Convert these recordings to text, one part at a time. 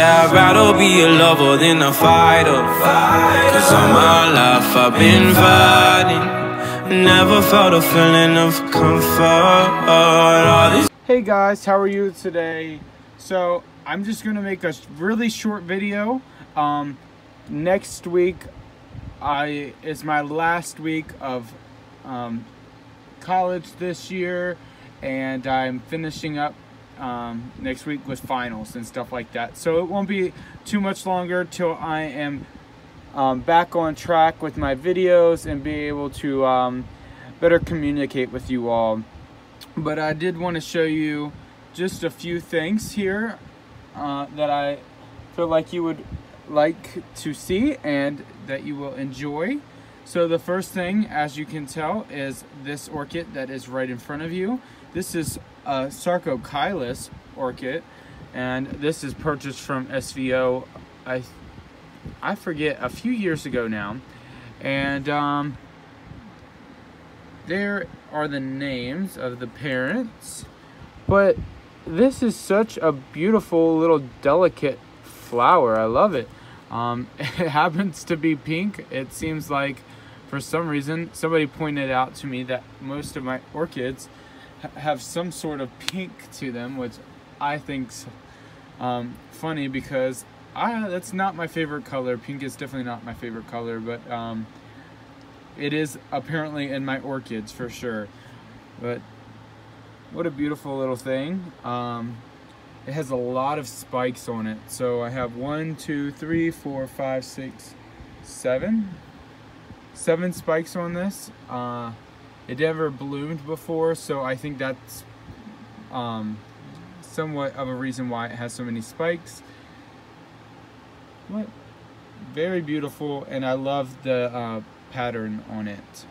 I'd rather be a lover than a fighter. Cause all my life I've been fighting. Never felt a feeling of comfort. Hey guys, how are you today? So I'm just gonna make a really short video. Um, next week, I is my last week of um, college this year, and I'm finishing up um, next week with finals and stuff like that. So it won't be too much longer till I am um, back on track with my videos and be able to um, better communicate with you all. But I did want to show you just a few things here uh, that I feel like you would like to see and that you will enjoy. So the first thing, as you can tell, is this orchid that is right in front of you. This is a Sarcochilus orchid, and this is purchased from SVO, I, I forget, a few years ago now. And um, there are the names of the parents, but this is such a beautiful little delicate flower. I love it. Um, it happens to be pink. It seems like for some reason somebody pointed out to me that most of my orchids ha- have some sort of pink to them, which I think's um, funny because I that's not my favorite color. Pink is definitely not my favorite color, but um, it is apparently in my orchids for sure. But what a beautiful little thing. Um, it has a lot of spikes on it. So I have one, two, three, four, five, six, seven. Seven spikes on this. Uh, it never bloomed before, so I think that's um, somewhat of a reason why it has so many spikes. What? Very beautiful, and I love the uh, pattern on it.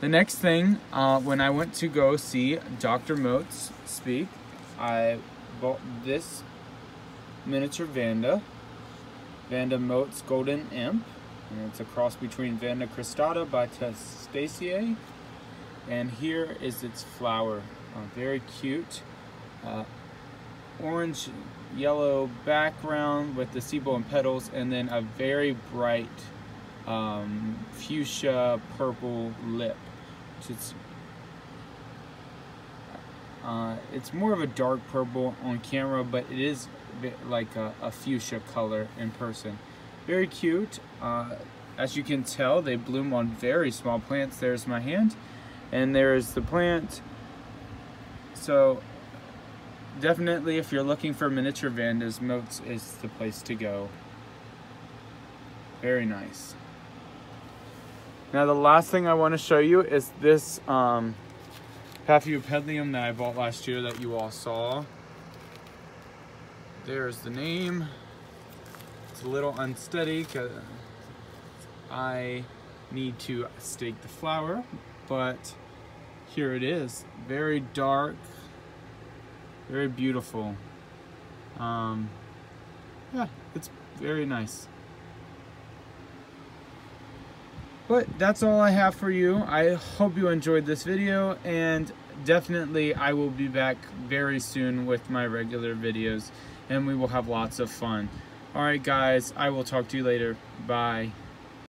The next thing, uh, when I went to go see Dr. Motes speak, I bought this miniature Vanda, Vanda Motes Golden Imp. And it's a cross between Vanda cristata by Testacea. And here is its flower. Uh, very cute. Uh, orange yellow background with the sebum petals and then a very bright um, fuchsia purple lip. It's, uh, it's more of a dark purple on camera, but it is like a, a fuchsia color in person. Very cute. Uh, as you can tell, they bloom on very small plants. There's my hand, and there's the plant. So definitely, if you're looking for miniature vandas, Motes is the place to go. Very nice. Now the last thing I want to show you is this um, Paphiopedilum that I bought last year that you all saw. There's the name. It's a little unsteady because I need to stake the flower, but here it is. Very dark, very beautiful. Um, yeah, it's very nice. But that's all I have for you. I hope you enjoyed this video and definitely I will be back very soon with my regular videos and we will have lots of fun. Alright guys, I will talk to you later. Bye.